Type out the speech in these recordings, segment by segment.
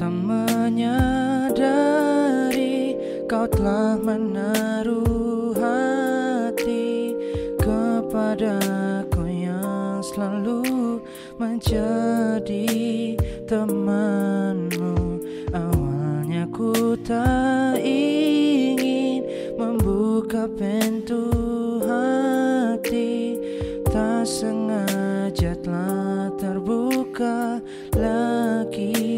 Tak menyadari kau telah menaruh hati Kepadaku yang selalu menjadi temanmu. Awalnya ku tak ingin membuka pintu hati. Tak sengaja telah terbuka lagi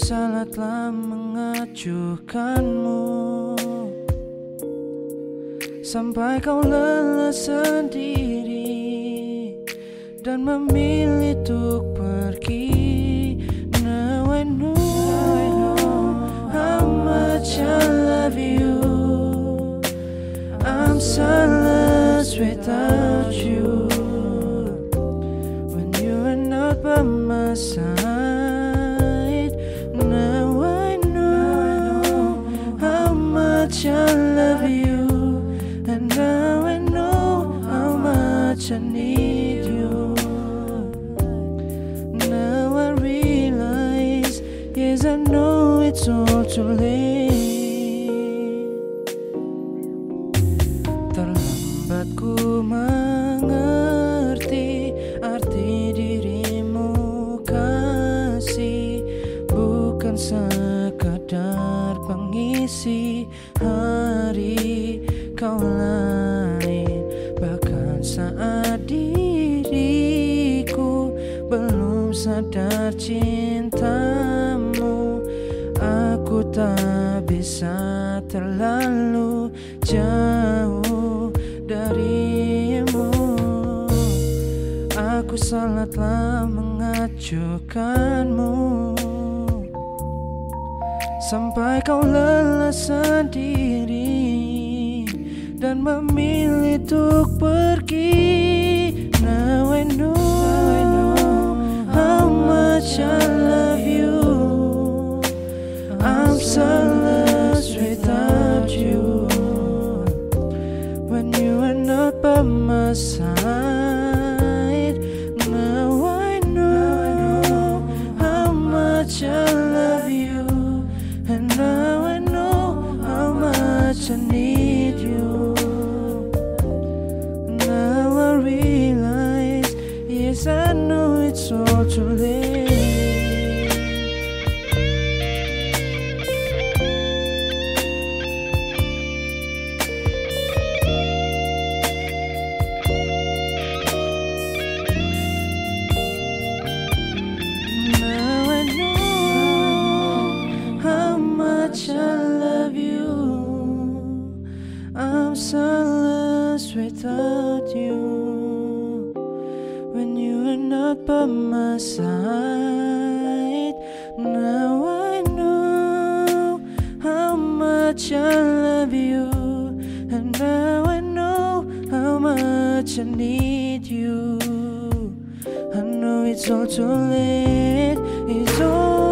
salah telah mengacuhkanmu. Sampai kau lelah sendiri Dan memilih untuk pergi. Now I know how much I love you. I'm so lost without you. When you are not by my side Terlambat ku mengerti arti dirimu kasih. Bukan sekadar pengisi hari kau lain. Bahkan saat diriku belum sadar cintamu bisa terlalu jauh darimu. Aku salah telah mengacuhkanmu Sampai kau lelah sendiri Dan memilih untuk pergi. Now I know without you. When you are not by my side, now I know how much I love you. And now I know how much I need you. I know it's all too late, it's all